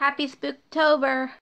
Happy Spooktober!